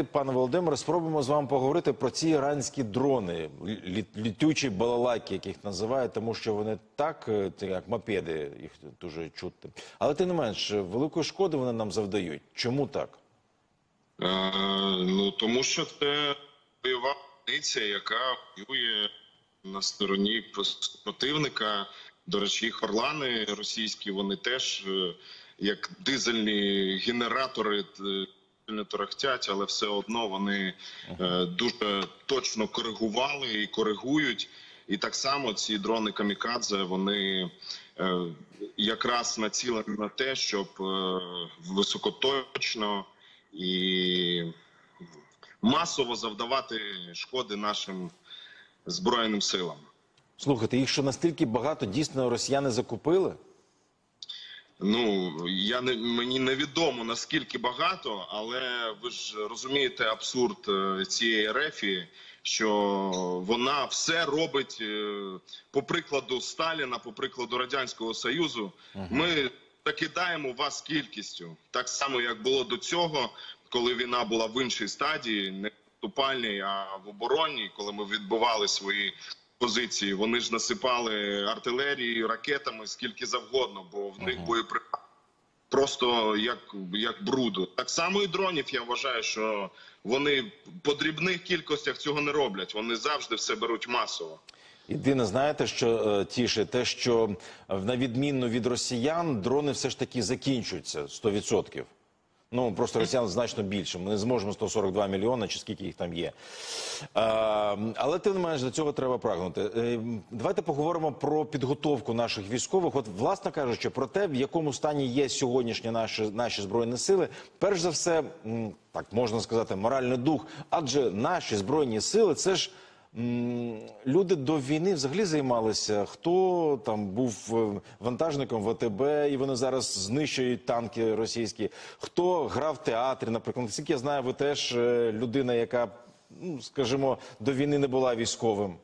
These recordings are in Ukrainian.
Пане Володимире, спробуємо з вами поговорити про ці іранські дрони, лі- літючі балалайки, яких називають, тому що вони так, е, як мопеди, їх дуже чути. Але тим не менш, великої шкоди вони нам завдають. Чому так? Е, ну тому що це бойова одиниця, яка воює на стороні противника. До речі, їх орлани російські вони теж е, як дизельні генератори не торохтять, але все одно вони е, дуже точно коригували і коригують. І так само ці дрони камікадзе вони е, якраз націлені на те, щоб е, високоточно і масово завдавати шкоди нашим збройним силам. Слухайте, їх що настільки багато дійсно росіяни закупили? Ну я не мені невідомо наскільки багато, але ви ж розумієте абсурд е, цієї рефії, що вона все робить е, по прикладу Сталіна, по прикладу радянського союзу. Ми закидаємо вас кількістю, так само як було до цього, коли війна була в іншій стадії, не наступальній, а в оборонній, коли ми відбивали свої позиції. Вони ж насипали артилерією, ракетами скільки завгодно, бо в них боєприпаси просто як, як бруду. Так само і дронів. Я вважаю, що вони по дрібних кількостях цього не роблять. Вони завжди все беруть масово. Єдине, знаєте, що е, тіше, те, що е, на відміну від росіян, дрони все ж таки закінчуються 100%. Ну просто росіян значно більше. Ми не зможемо 142 мільйони, чи скільки їх там є. Е, але тим не менш до цього треба прагнути. Е, давайте поговоримо про підготовку наших військових. От, власне кажучи, про те, в якому стані є сьогоднішні наші, наші збройні сили. Перш за все, так можна сказати, моральний дух. Адже наші збройні сили це ж. Люди до війни взагалі займалися. Хто там був е, вантажником ВТБ, і вони зараз знищують танки російські. Хто грав в театрі, наприклад. Наскільки я знаю, ви теж е, людина, яка, ну скажімо, до війни не була військовим.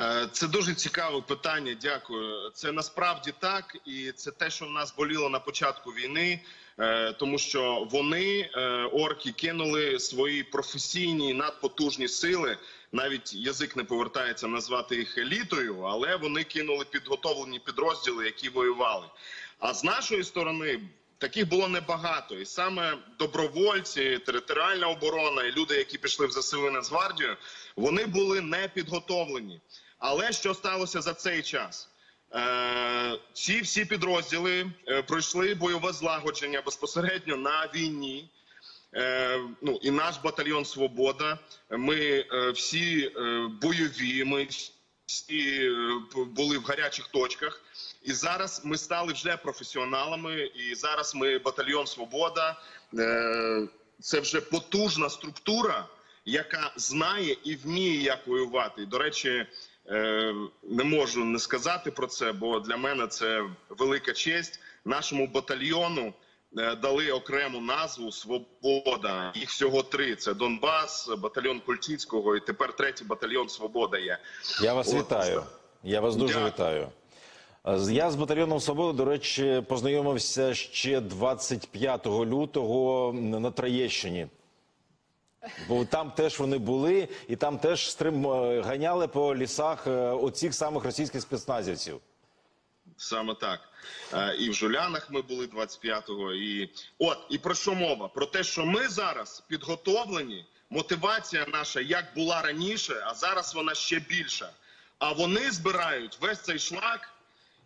Е, Це дуже цікаве питання. Дякую. Це насправді так, і це те, що в нас боліло на початку війни, е, тому що вони е, орки кинули свої професійні надпотужні сили. Навіть язик не повертається назвати їх елітою, але вони кинули підготовлені підрозділи, які воювали. А з нашої сторони. Таких було небагато, і саме добровольці, територіальна оборона і люди, які пішли в ЗСУ і Нацгвардію, вони були не підготовлені. Але що сталося за цей час? Е, ці всі підрозділи е, пройшли бойове злагодження безпосередньо на війні. Е, ну і наш батальйон Свобода. Ми всі бойові. Ми всі були в гарячих точках. І зараз ми стали вже професіоналами. І зараз ми батальйон Свобода. Це вже потужна структура, яка знає і вміє як воювати. До речі, не можу не сказати про це, бо для мене це велика честь. Нашому батальйону е, дали окрему назву Свобода. Їх всього три: це Донбас, батальйон Кульчицького, і тепер третій батальйон Свобода є. Я вас От, вітаю. Я вас дуже Дякую. вітаю. Я з батальйоном Свободи, до речі, познайомився ще 25 лютого на Троєщині. Бо там теж вони були, і там теж стрим е, ганяли по лісах е, оцих самих російських спецназівців. Саме так. Е, І в Жулянах ми були 25-го. І от і про що мова? Про те, що ми зараз підготовлені. Мотивація наша як була раніше, а зараз вона ще більша. А вони збирають весь цей шлак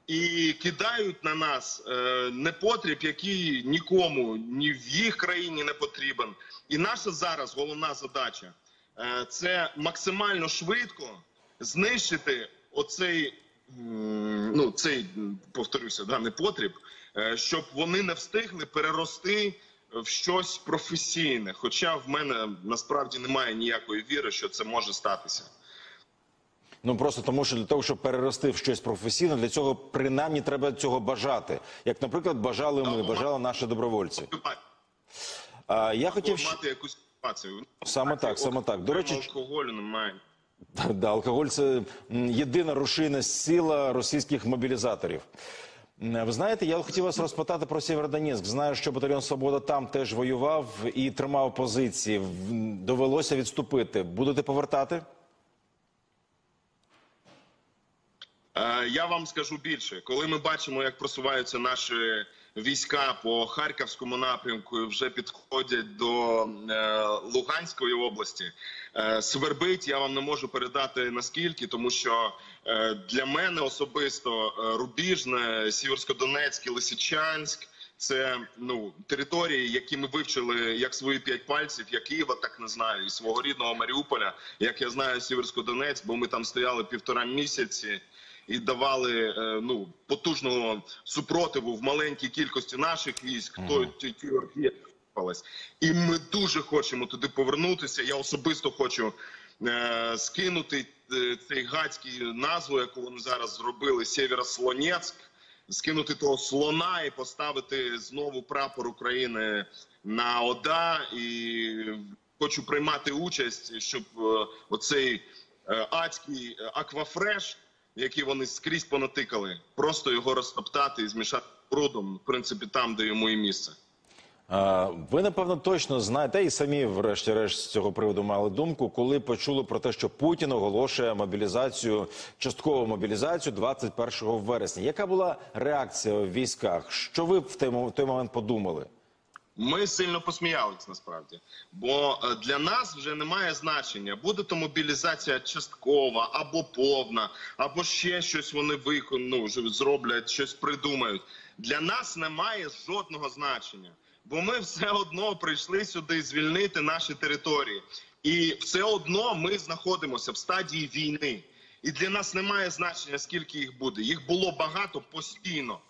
і кидають на нас е, непотріб, який нікому ні в їх країні не потрібен. І наша зараз головна задача е, це максимально швидко знищити оцей, ну цей повторюся, да, непотріб, е, щоб вони не встигли перерости в щось професійне. Хоча в мене насправді немає ніякої віри, що це може статися. Ну просто тому, що для того, щоб перерости в щось професійне, для цього принаймні треба цього бажати. Як, наприклад, бажали ми, бажали наші добровольці. А я хотів мати якусь ситуацію. Саме так, саме так. До речі, алкоголю немає. Да, алкоголь це єдина рушійна сила російських мобілізаторів. Ви знаєте, я хотів вас розпитати про Сєвєродонецьк. Знаю, що батальйон Свобода там теж воював і тримав позиції. Довелося відступити. Будете повертати? Е, Я вам скажу більше, коли ми бачимо, як просуваються наші війська по харківському напрямку, і вже підходять до е, Луганської області. е, Свербить, я вам не можу передати наскільки, тому що е, для мене особисто е, Рубіжне, Сіверсько-Донецьк Лисичанськ. Це ну території, які ми вивчили як свої п'ять пальців, як Києва, так не знаю, і свого рідного Маріуполя, як я знаю Сіверсько-Донецьк, бо ми там стояли півтора місяці і давали е, ну потужного супротиву в маленькій кількості наших військ. То ті ті впалась. І ми дуже хочемо туди повернутися. Я особисто хочу е, скинути е, цей гадський назву, яку вони зараз зробили Сєвєрослонецьк, скинути того слона і поставити знову прапор України на ОДА. І хочу приймати участь, щоб оцей адський аквафреш, який вони скрізь понатикали, просто його розтоптати і змішати брудом, в принципі, там, де йому і місце. Ви напевно точно знаєте, і самі, врешті-решт, з цього приводу мали думку, коли почули про те, що Путін оголошує мобілізацію, часткову мобілізацію 21 вересня. Яка була реакція в військах? Що ви в той момент подумали? Ми сильно посміялись насправді, бо е, для нас вже немає значення, буде то мобілізація часткова або повна, або ще щось вони викон... ну, зроблять, щось придумають. Для нас немає жодного значення, бо ми все одно прийшли сюди звільнити наші території, і все одно ми знаходимося в стадії війни. І для нас немає значення, скільки їх буде. Їх було багато постійно.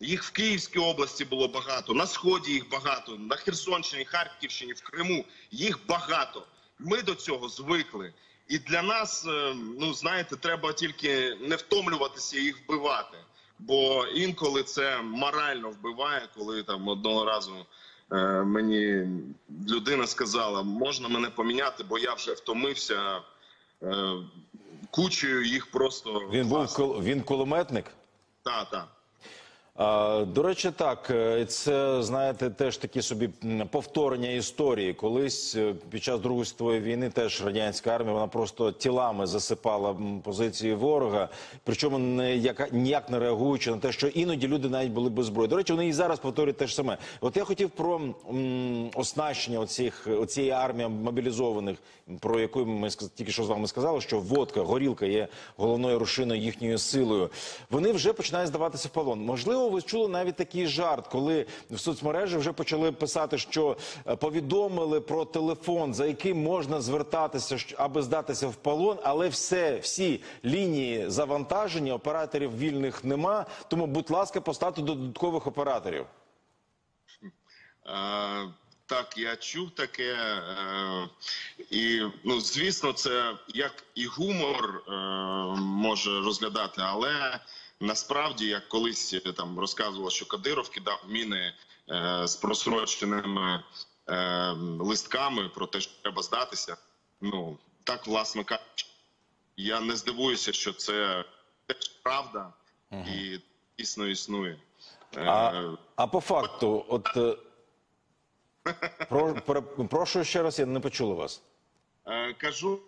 Їх в Київській області було багато, на сході їх багато, на Херсонщині, Харківщині, в Криму їх багато. Ми до цього звикли. І для нас, е, ну знаєте, треба тільки не втомлюватися і їх вбивати. Бо інколи це морально вбиває, коли там одного разу е, мені людина сказала, можна мене поміняти, бо я вже втомився е, кучею їх просто Він був кул- він кулеметник. та, та. До речі, так е, це знаєте, теж такі собі повторення історії. Колись е, під час Другої світової війни теж радянська армія вона просто тілами засипала позиції ворога, причому не яка ніяк не реагуючи на те, що іноді люди навіть були без зброї. До речі, вони і зараз повторюють те ж саме. От я хотів про м, оснащення оцих оцієї армії мобілізованих, про яку ми тільки що з вами сказали, що водка, горілка є головною рушиною їхньою силою. Вони вже починають здаватися в полон. Можливо, ви чули навіть такий жарт, коли в соцмережі вже почали писати, що е, повідомили про телефон, за яким можна звертатися, аби здатися в полон, але все, всі лінії завантаження операторів вільних нема. Тому, будь ласка, поставте додаткових операторів. Е, Так, я чув таке, е, і ну звісно, це як і гумор може розглядати, але насправді, як колись е, там розказувало, що Кадиров кидав міни е, з просроченими е, листками про те, що треба здатися. Ну так, власне кажучи, я не здивуюся, що це теж правда і дійсно існує. Е, А, а по факту, от е, про, про, прошу ще раз, я не почула вас. Е, Кажу,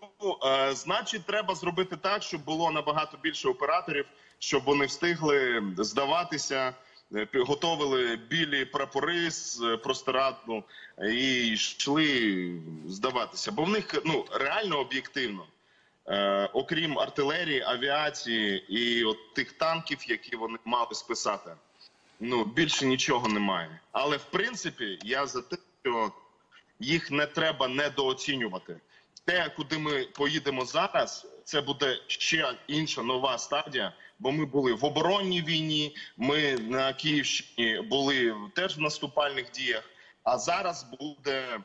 е, значить, треба зробити так, щоб було набагато більше операторів, щоб вони встигли здаватися, е, готовили білі прапори з простирадну і йшли здаватися. Бо в них ну реально об'єктивно, окрім артилерії, авіації і от тих танків, які вони мали списати. Ну більше нічого немає. Але в принципі, я за те, що їх не треба недооцінювати. Те, куди ми поїдемо зараз, це буде ще інша нова стадія. Бо ми були в оборонній війні. Ми на Київщині були теж в наступальних діях. А зараз буде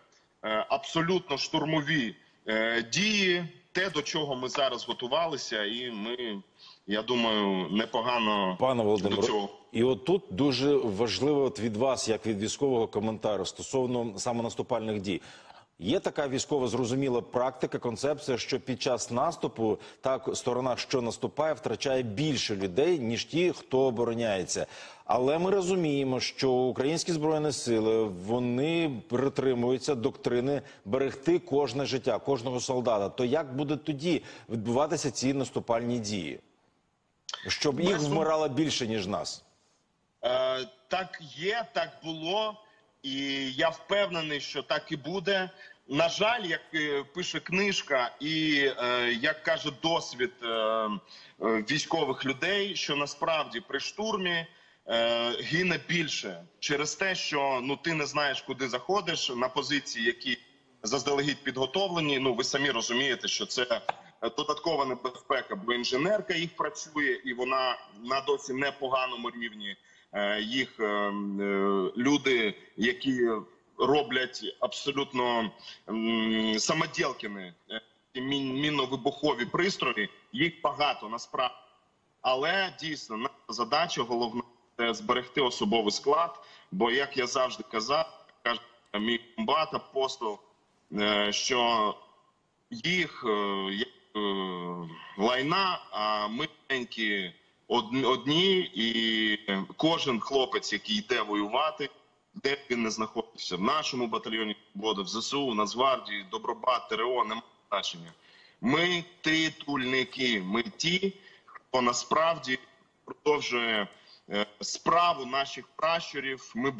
е, абсолютно штурмові е, дії, те, до чого ми зараз готувалися, і ми, я думаю, непогано Пане до Володимире, цього. і от тут дуже важливо от від вас, як від військового коментару стосовно саме наступальних дій. Є така військова зрозуміла практика, концепція, що під час наступу так сторона, що наступає, втрачає більше людей ніж ті, хто обороняється. Але ми розуміємо, що українські збройні сили вони притримуються доктрини берегти кожне життя, кожного солдата. То як буде тоді відбуватися ці наступальні дії? Щоб їх вмирало більше ніж нас. Е, так є, так було, і я впевнений, що так і буде. На жаль, як е, пише книжка, і е, як каже досвід е, військових людей, що насправді при штурмі гине більше через те, що ну ти не знаєш, куди заходиш на позиції, які заздалегідь підготовлені. Ну ви самі розумієте, що це додаткова небезпека, бо інженерка їх працює, і вона на досі непоганому рівні. Е, Їх е, е, люди, які роблять абсолютно е, мінно-вибухові пристрої, їх багато насправді. Але дійсно наша задача головна це зберегти особовий склад. Бо, як я завжди казав, каже мій комбат апостол, що їх лайна, а ми маленькі одні, і кожен хлопець, який йде воювати, де він не знаходився в нашому батальйоні свободи, в ЗСУ, Нацгвардії, Добробат, ТРО, немає значення. Ми титульники, ми ті, хто насправді продовжує е, справу наших пращурів. Ми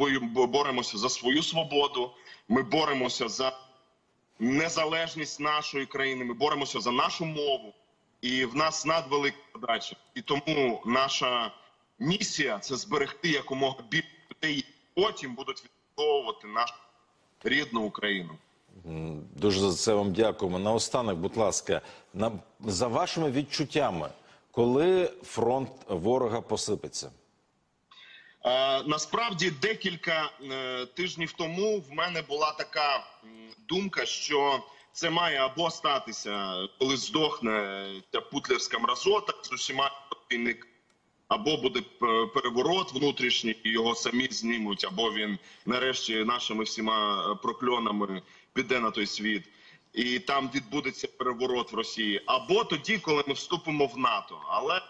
боремося за свою свободу. Ми боремося за незалежність нашої країни. Ми боремося за нашу мову, і в нас надвелика задача. І тому наша місія це зберегти якомога більше людей, потім будуть відбудовувати нашу рідну Україну. Дуже за це вам дякуємо. Наостанок, будь ласка, на, за вашими відчуттями, коли фронт ворога посипеться? Е, насправді декілька е, тижнів тому в мене була така думка, що це має або статися, коли здохне ця путлерська мразота з усіма війник, або буде переворот внутрішній, і його самі знімуть, або він нарешті нашими всіма е, прокльонами піде на той світ. І там відбудеться переворот в Росії, або тоді, коли ми вступимо в НАТО. Але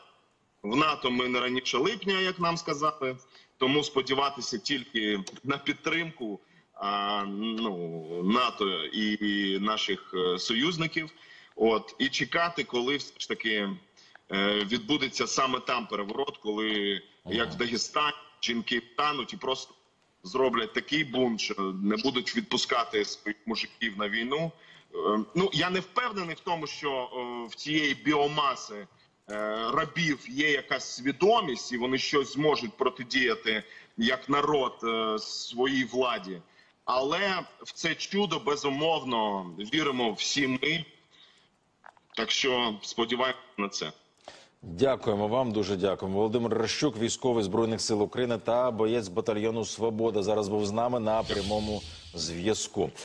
в НАТО ми не раніше липня, як нам сказали. Тому сподіватися тільки на підтримку а, ну, НАТО і наших е, союзників. От і чекати, коли все ж таки е, відбудеться саме там переворот, коли як в Дагестані жінки встануть і просто зроблять такий бунт, що не будуть відпускати своїх мужиків на війну. Е, Ну я не впевнений в тому, що в цієї біомаси рабів є якась свідомість, і вони щось зможуть протидіяти як народ е, своїй владі. Але в це чудо безумовно віримо всі ми. Так що сподіваємося на це. Дякуємо вам, дуже дякуємо. Володимир Ращук, військовий збройних сил України та боєць батальйону Свобода зараз був з нами на прямому зв'язку.